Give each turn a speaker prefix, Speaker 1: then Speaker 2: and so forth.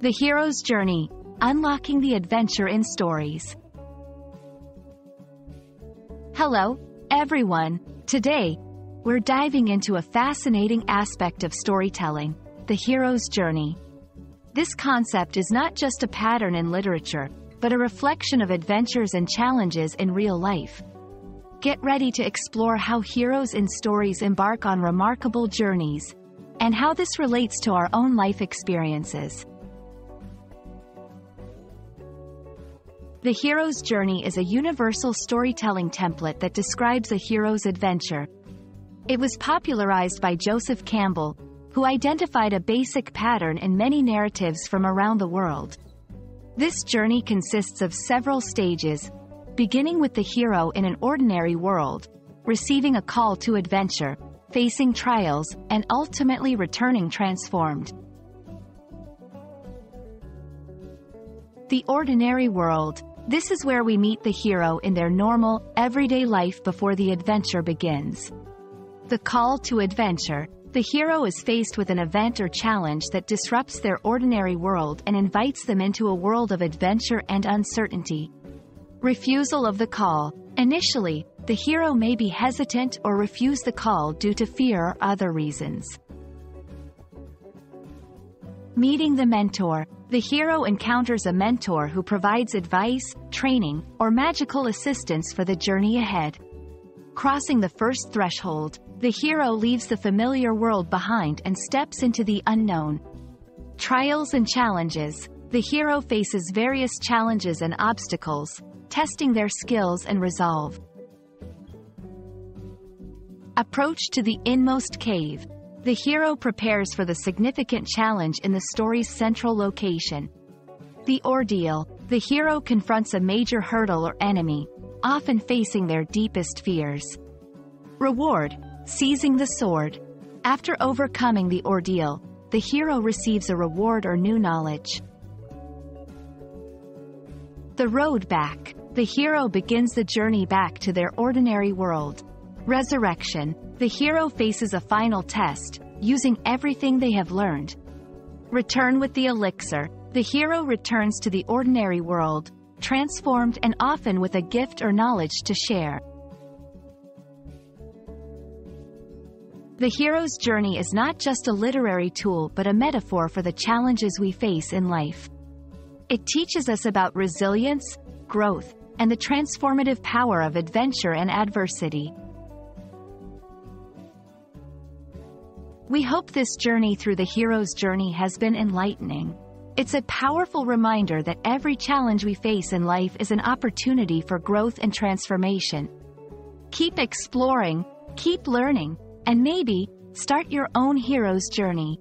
Speaker 1: The Hero's Journey Unlocking the Adventure in Stories. Hello, everyone. Today, we're diving into a fascinating aspect of storytelling the hero's journey. This concept is not just a pattern in literature, but a reflection of adventures and challenges in real life. Get ready to explore how heroes in stories embark on remarkable journeys, and how this relates to our own life experiences. The hero's journey is a universal storytelling template that describes a hero's adventure. It was popularized by Joseph Campbell, who identified a basic pattern in many narratives from around the world. This journey consists of several stages, beginning with the hero in an ordinary world, receiving a call to adventure, facing trials, and ultimately returning transformed. The ordinary world. This is where we meet the hero in their normal, everyday life before the adventure begins. The call to adventure. The hero is faced with an event or challenge that disrupts their ordinary world and invites them into a world of adventure and uncertainty. Refusal of the call. Initially, the hero may be hesitant or refuse the call due to fear or other reasons. Meeting the mentor. The hero encounters a mentor who provides advice, training, or magical assistance for the journey ahead. Crossing the first threshold, the hero leaves the familiar world behind and steps into the unknown. Trials and challenges. The hero faces various challenges and obstacles, testing their skills and resolve. Approach to the inmost cave. The hero prepares for the significant challenge in the story's central location. The ordeal. The hero confronts a major hurdle or enemy, often facing their deepest fears. Reward. Seizing the sword. After overcoming the ordeal, the hero receives a reward or new knowledge. The road back. The hero begins the journey back to their ordinary world. Resurrection. The hero faces a final test, using everything they have learned. Return with the elixir. The hero returns to the ordinary world, transformed and often with a gift or knowledge to share. The hero's journey is not just a literary tool but a metaphor for the challenges we face in life. It teaches us about resilience, growth, and the transformative power of adventure and adversity. We hope this journey through the hero's journey has been enlightening. It's a powerful reminder that every challenge we face in life is an opportunity for growth and transformation. Keep exploring, keep learning, and maybe, start your own hero's journey.